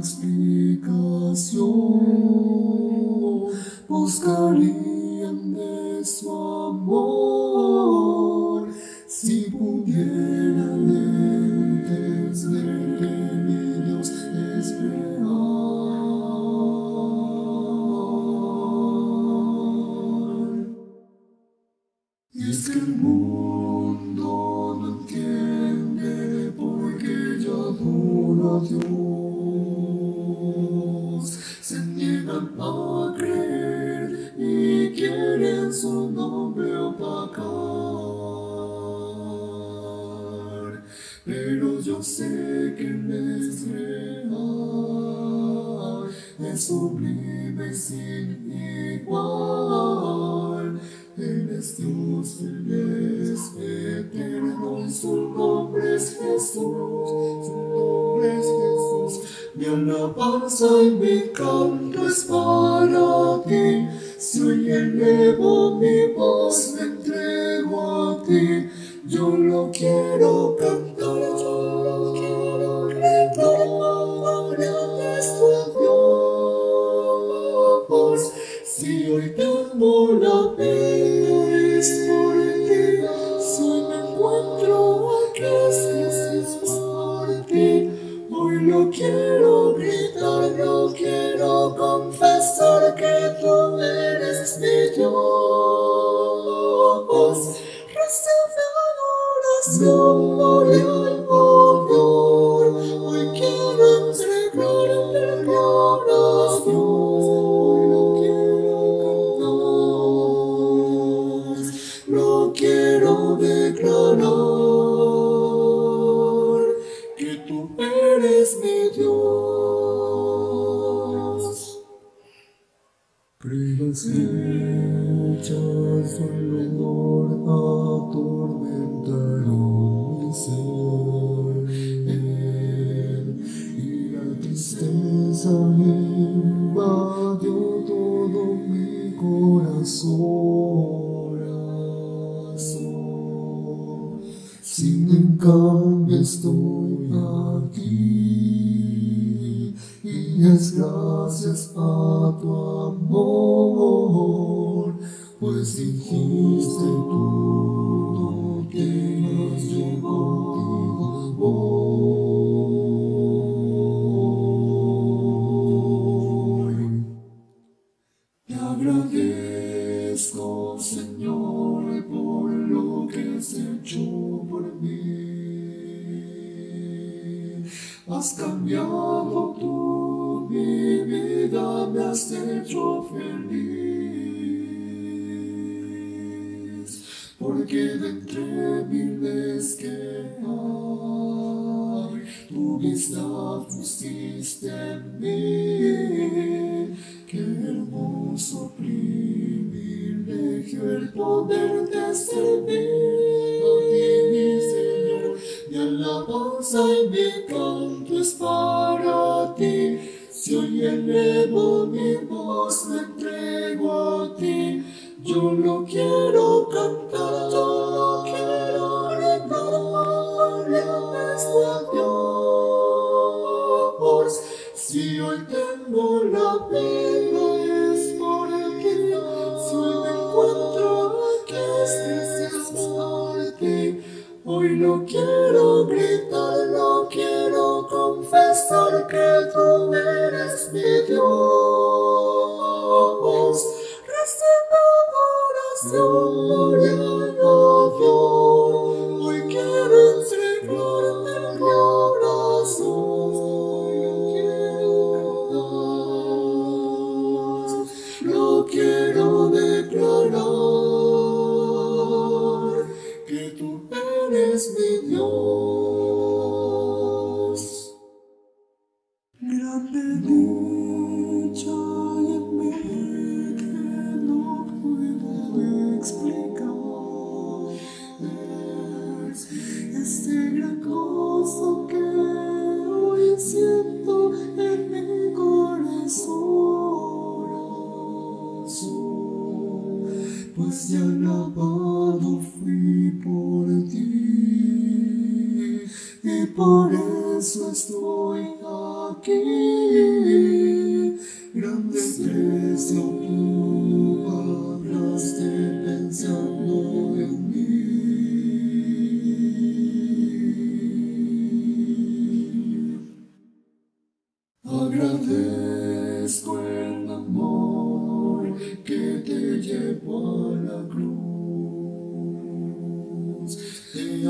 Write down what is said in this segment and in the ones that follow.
explicación, buscarían de su mundo no entiende por qué yo adoro a Dios. Se niegan a creer y quieren su nombre opacar. Pero yo sé que Él es real, es sublime sin igual. Dios, Él es eterno y su nombre es Jesús, su nombre es Jesús. Mi alabanza y mi canto es para ti. Si hoy elevo mi voz, me entrego a ti. Yo lo quiero cantar, yo lo quiero Dios. Si hoy tengo la vida es por Su dolor atormentaron mi ser y la tristeza invadió todo mi corazón. Sin en cambio estoy aquí y gracias a tu amor, pues dijiste tú no tengas yo contigo voy. Te agradezco, Señor, Has cambiado tú mi vida, me has hecho feliz. Porque de entre miles que tu vista pusiste en mí. Qué hermoso privilegio el poderte servir. Alabanza y mi canto es para ti. Si hoy elevo mi voz, me entrego a ti. Yo lo quiero cantar, yo lo quiero gloria es a Dios. Si hoy tengo la vida es por ti, si hoy me encuentro aquí es por ti. Hoy lo quiero confesar que tú eres mi Dios. Recibe adoración, gloria ya lavado fui por ti, y por eso estoy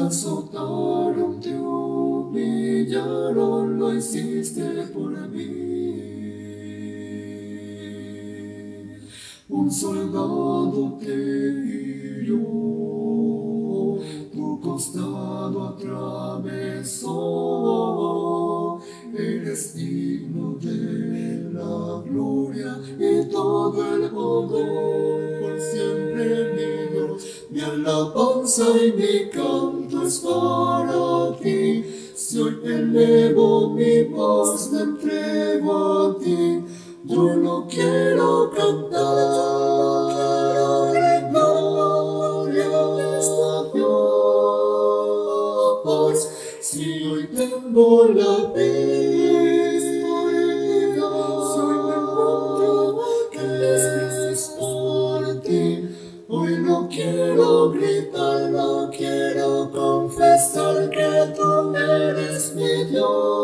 azotaron, te humillaron, lo hiciste por mí. Un soldado te hirió, tu costado atravesó. Eres digno de la gloria y todo el honor por siempre mi Dios. Mi alabanza y mi canto es para ti. Elevo mi voz, me entrego a ti. Yo no quiero cantar. Si hoy tengo la vida, soy mejor que es por ti. Hoy no quiero gritar, no quiero eres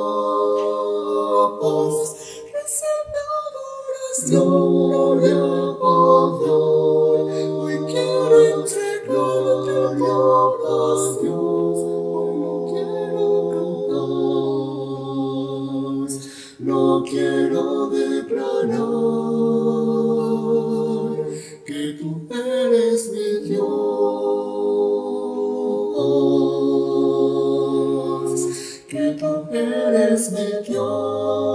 eres mi Dios.